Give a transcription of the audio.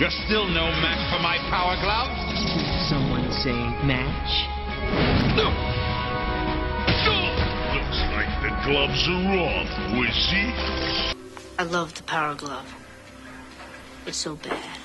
You're still no match for my power glove. Did someone say match? Looks like the gloves are off, Wizzy. I love the power glove. It's so bad.